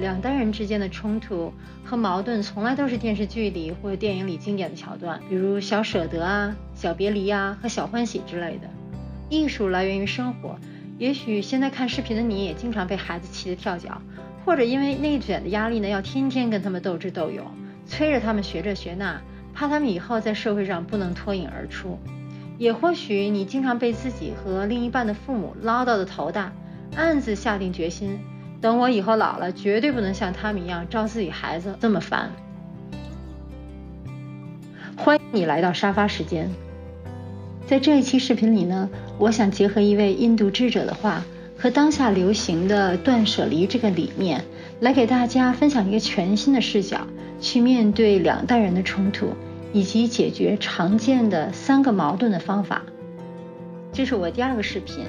两代人之间的冲突和矛盾从来都是电视剧里或者电影里经典的桥段，比如《小舍得》啊、《小别离》啊和《小欢喜》之类的。艺术来源于生活，也许现在看视频的你也经常被孩子气得跳脚，或者因为内卷的压力呢，要天天跟他们斗智斗勇，催着他们学这学那，怕他们以后在社会上不能脱颖而出。也或许你经常被自己和另一半的父母唠叨的头大，暗自下定决心。等我以后老了，绝对不能像他们一样招自己孩子这么烦。欢迎你来到沙发时间。在这一期视频里呢，我想结合一位印度智者的话和当下流行的断舍离这个理念，来给大家分享一个全新的视角，去面对两代人的冲突，以及解决常见的三个矛盾的方法。这是我第二个视频，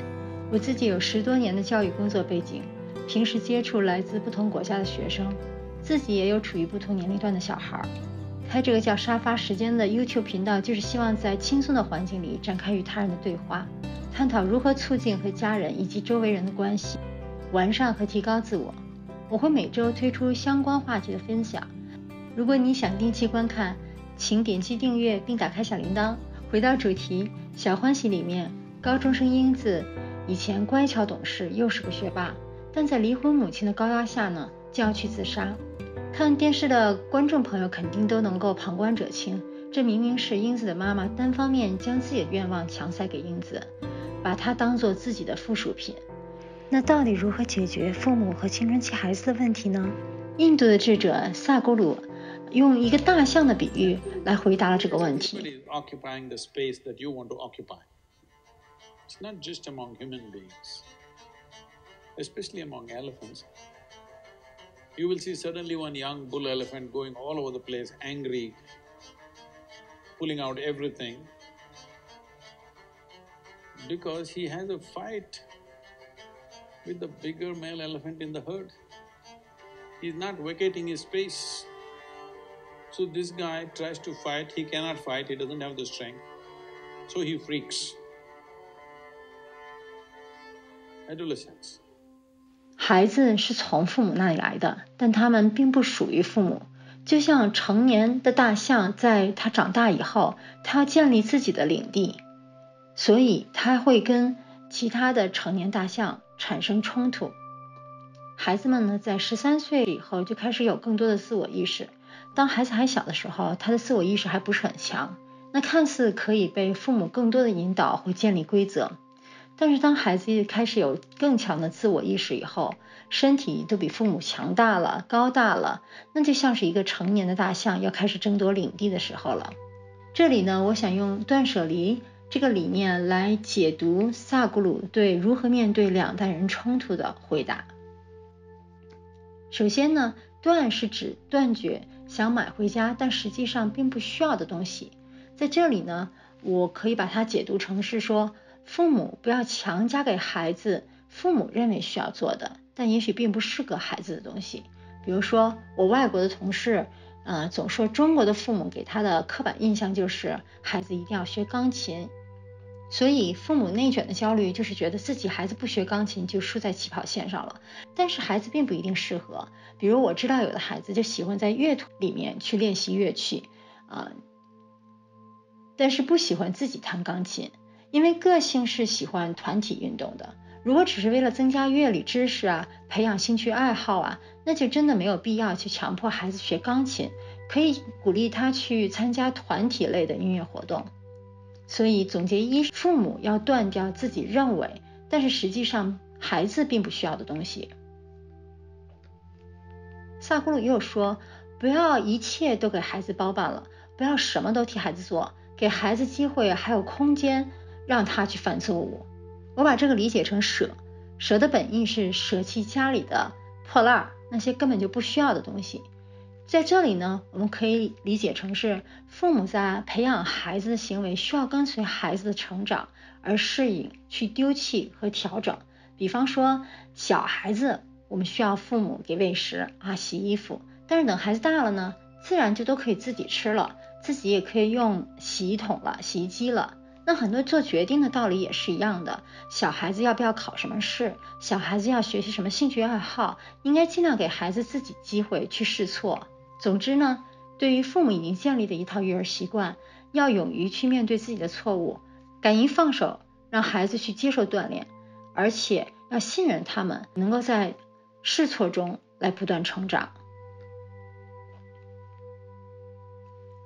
我自己有十多年的教育工作背景。平时接触来自不同国家的学生，自己也有处于不同年龄段的小孩。开这个叫“沙发时间”的 YouTube 频道，就是希望在轻松的环境里展开与他人的对话，探讨如何促进和家人以及周围人的关系，完善和提高自我。我会每周推出相关话题的分享。如果你想定期观看，请点击订阅并打开小铃铛。回到主题，《小欢喜》里面，高中生英子以前乖巧懂事，又是个学霸。但在离婚母亲的高压下呢，就要去自杀。看电视的观众朋友肯定都能够旁观者清，这明明是英子的妈妈单方面将自己的愿望强塞给英子，把她当做自己的附属品。那到底如何解决父母和青春期孩子的问题呢？印度的智者萨古鲁用一个大象的比喻来回答了这个问题。Especially among elephants. You will see suddenly one young bull elephant going all over the place, angry, pulling out everything, because he has a fight with the bigger male elephant in the herd. He's not vacating his space. So this guy tries to fight, he cannot fight, he doesn't have the strength, so he freaks. Adolescence. 孩子是从父母那里来的，但他们并不属于父母。就像成年的大象，在它长大以后，它要建立自己的领地，所以它会跟其他的成年大象产生冲突。孩子们呢，在十三岁以后就开始有更多的自我意识。当孩子还小的时候，他的自我意识还不是很强，那看似可以被父母更多的引导或建立规则。但是当孩子开始有更强的自我意识以后，身体都比父母强大了、高大了，那就像是一个成年的大象要开始争夺领地的时候了。这里呢，我想用断舍离这个理念来解读萨古鲁对如何面对两代人冲突的回答。首先呢，断是指断绝想买回家但实际上并不需要的东西。在这里呢，我可以把它解读成是说。父母不要强加给孩子父母认为需要做的，但也许并不适合孩子的东西。比如说，我外国的同事，呃，总说中国的父母给他的刻板印象就是孩子一定要学钢琴，所以父母内卷的焦虑就是觉得自己孩子不学钢琴就输在起跑线上了。但是孩子并不一定适合。比如我知道有的孩子就喜欢在乐团里面去练习乐器，啊，但是不喜欢自己弹钢琴。因为个性是喜欢团体运动的，如果只是为了增加乐理知识啊，培养兴趣爱好啊，那就真的没有必要去强迫孩子学钢琴，可以鼓励他去参加团体类的音乐活动。所以总结一，父母要断掉自己认为，但是实际上孩子并不需要的东西。萨古鲁又说，不要一切都给孩子包办了，不要什么都替孩子做，给孩子机会还有空间。让他去犯错误，我把这个理解成舍，舍的本意是舍弃家里的破烂，那些根本就不需要的东西。在这里呢，我们可以理解成是父母在培养孩子的行为需要跟随孩子的成长而适应，去丢弃和调整。比方说，小孩子我们需要父母给喂食啊、洗衣服，但是等孩子大了呢，自然就都可以自己吃了，自己也可以用洗衣桶了、洗衣机了。那很多做决定的道理也是一样的，小孩子要不要考什么试，小孩子要学习什么兴趣爱好，应该尽量给孩子自己机会去试错。总之呢，对于父母已经建立的一套育儿习惯，要勇于去面对自己的错误，敢于放手，让孩子去接受锻炼，而且要信任他们能够在试错中来不断成长。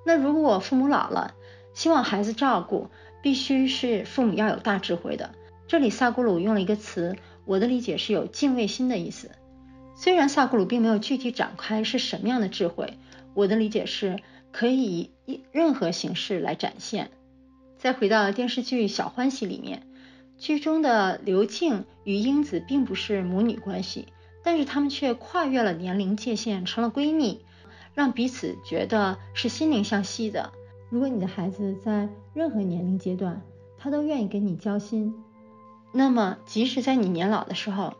那如果父母老了，希望孩子照顾。必须是父母要有大智慧的。这里萨古鲁用了一个词，我的理解是有敬畏心的意思。虽然萨古鲁并没有具体展开是什么样的智慧，我的理解是可以以任何形式来展现。再回到电视剧《小欢喜》里面，剧中的刘静与英子并不是母女关系，但是他们却跨越了年龄界限，成了闺蜜，让彼此觉得是心灵相惜的。如果你的孩子在任何年龄阶段，他都愿意跟你交心，那么即使在你年老的时候，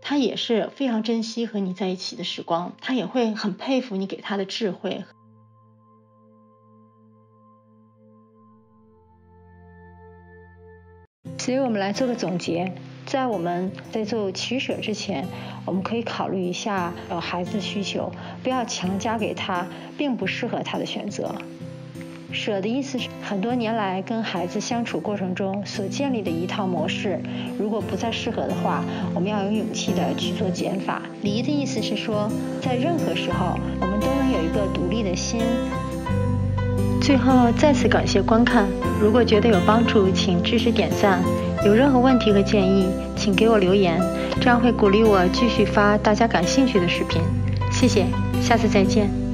他也是非常珍惜和你在一起的时光，他也会很佩服你给他的智慧。所以我们来做个总结，在我们在做取舍之前，我们可以考虑一下呃孩子的需求，不要强加给他并不适合他的选择。舍的意思是，很多年来跟孩子相处过程中所建立的一套模式，如果不再适合的话，我们要有勇气的去做减法。离的意思是说，在任何时候，我们都能有一个独立的心。最后再次感谢观看，如果觉得有帮助，请支持点赞。有任何问题和建议，请给我留言，这样会鼓励我继续发大家感兴趣的视频。谢谢，下次再见。